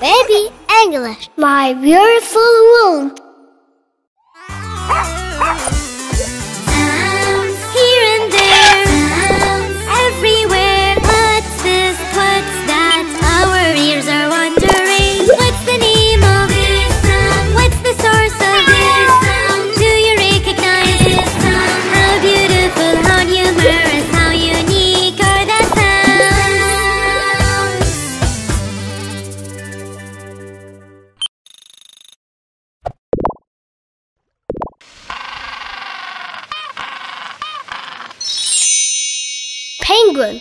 Baby English, my beautiful world. Penguin